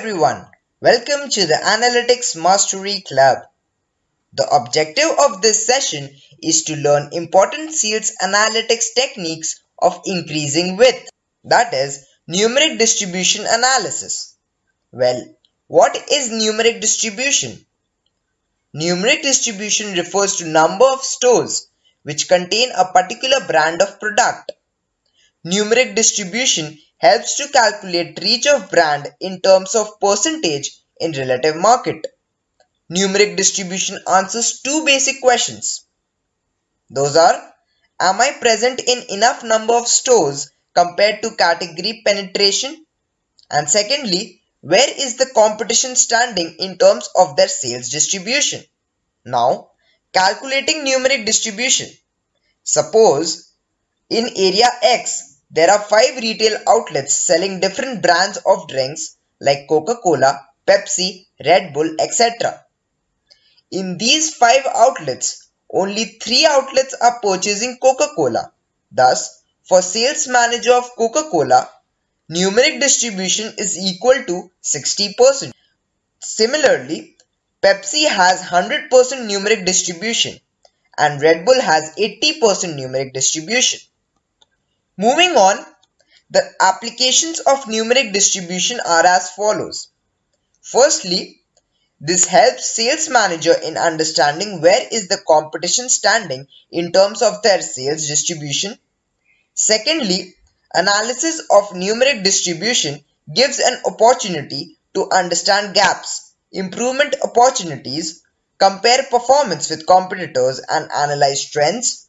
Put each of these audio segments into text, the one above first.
everyone, welcome to the Analytics Mastery Club. The objective of this session is to learn important sales analytics techniques of increasing width, that is, numeric distribution analysis. Well, what is numeric distribution? Numeric distribution refers to number of stores which contain a particular brand of product. Numeric distribution helps to calculate reach of brand in terms of percentage in relative market. Numeric distribution answers two basic questions. Those are, am I present in enough number of stores compared to category penetration? And secondly, where is the competition standing in terms of their sales distribution? Now, calculating numeric distribution. Suppose in area X, there are five retail outlets selling different brands of drinks like Coca-Cola, Pepsi, Red Bull, etc. In these five outlets, only three outlets are purchasing Coca-Cola. Thus, for sales manager of Coca-Cola, numeric distribution is equal to 60%. Similarly, Pepsi has 100% numeric distribution and Red Bull has 80% numeric distribution. Moving on, the applications of numeric distribution are as follows. Firstly, this helps sales manager in understanding where is the competition standing in terms of their sales distribution. Secondly, analysis of numeric distribution gives an opportunity to understand gaps, improvement opportunities, compare performance with competitors and analyze trends.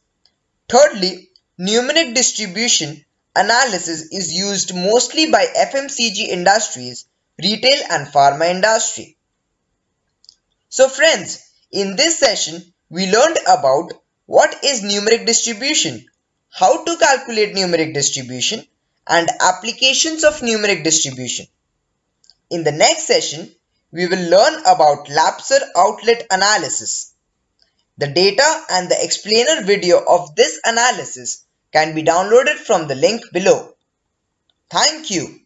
Thirdly, Numeric distribution analysis is used mostly by FMCG industries, retail and pharma industry. So friends, in this session, we learned about what is numeric distribution, how to calculate numeric distribution, and applications of numeric distribution. In the next session, we will learn about Lapser outlet analysis. The data and the explainer video of this analysis can be downloaded from the link below. Thank you.